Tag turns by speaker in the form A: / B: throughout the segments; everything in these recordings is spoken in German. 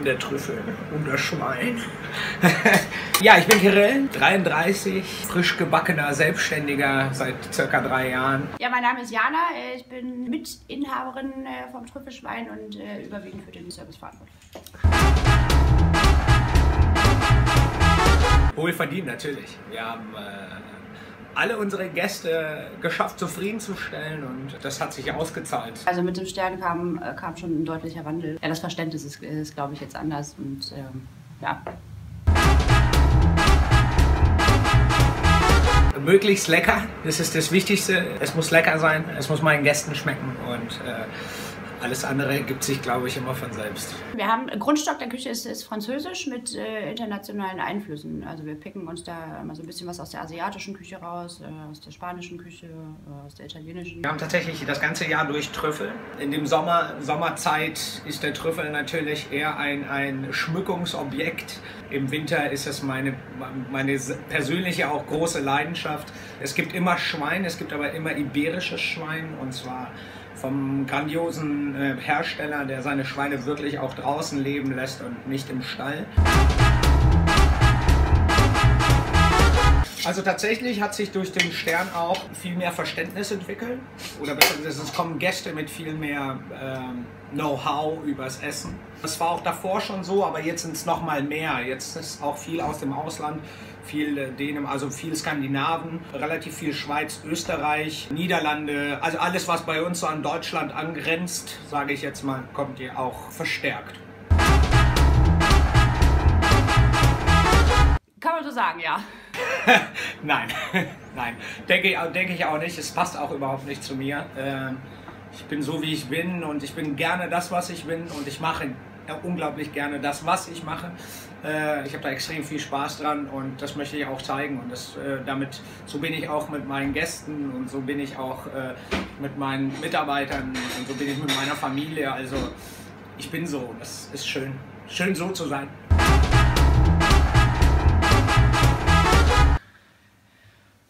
A: bin der Trüffel und das Schwein. ja, ich bin Kirill, 33, frisch gebackener Selbstständiger seit circa drei Jahren.
B: Ja, mein Name ist Jana, ich bin Mitinhaberin äh, vom Trüffelschwein und äh, überwiegend für den Service verantwortlich.
A: Wohl verdient natürlich. Wir haben äh, alle unsere Gäste geschafft zufriedenzustellen und das hat sich ausgezahlt.
B: Also mit dem Stern kam, äh, kam schon ein deutlicher Wandel. Ja, das Verständnis ist, ist glaube ich, jetzt anders und ähm, ja.
A: Möglichst lecker, das ist das Wichtigste. Es muss lecker sein, es muss meinen Gästen schmecken und äh, alles andere gibt sich, glaube ich, immer von selbst.
B: Wir haben, Grundstock der Küche ist, ist französisch mit äh, internationalen Einflüssen. Also wir picken uns da immer so ein bisschen was aus der asiatischen Küche raus, äh, aus der spanischen Küche, äh, aus der italienischen.
A: Wir haben tatsächlich das ganze Jahr durch Trüffel. In dem Sommer, Sommerzeit ist der Trüffel natürlich eher ein, ein Schmückungsobjekt. Im Winter ist es meine, meine persönliche auch große Leidenschaft. Es gibt immer Schwein, es gibt aber immer iberisches Schwein und zwar vom grandiosen äh, Hersteller, der seine Schweine wirklich auch draußen leben lässt und nicht im Stall. Also tatsächlich hat sich durch den Stern auch viel mehr Verständnis entwickelt. Oder besser gesagt, es kommen Gäste mit viel mehr ähm, Know-how übers Essen. Das war auch davor schon so, aber jetzt sind es noch mal mehr. Jetzt ist auch viel aus dem Ausland, viel äh, Dänemark, also viel Skandinaven, relativ viel Schweiz, Österreich, Niederlande. Also alles, was bei uns so an Deutschland angrenzt, sage ich jetzt mal, kommt hier auch verstärkt.
B: Kann man so sagen, ja.
A: Nein, nein, denke, denke ich auch nicht. Es passt auch überhaupt nicht zu mir. Ähm, ich bin so, wie ich bin und ich bin gerne das, was ich bin und ich mache unglaublich gerne das, was ich mache. Äh, ich habe da extrem viel Spaß dran und das möchte ich auch zeigen und das, äh, damit, so bin ich auch mit meinen Gästen und so bin ich auch äh, mit meinen Mitarbeitern und so bin ich mit meiner Familie. Also ich bin so, das ist schön, schön so zu sein.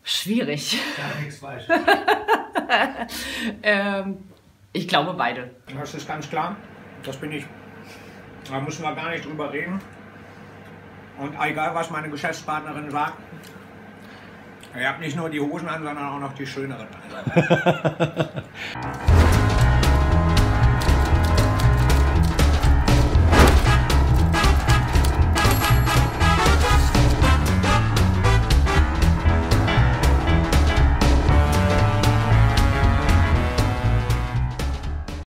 B: Schwierig.
A: Ja, nichts falsch.
B: ähm, ich glaube beide.
A: Das ist ganz klar. Das bin ich. Da müssen wir gar nicht drüber reden. Und egal, was meine Geschäftspartnerin sagt, ihr habt nicht nur die Hosen an, sondern auch noch die schöneren.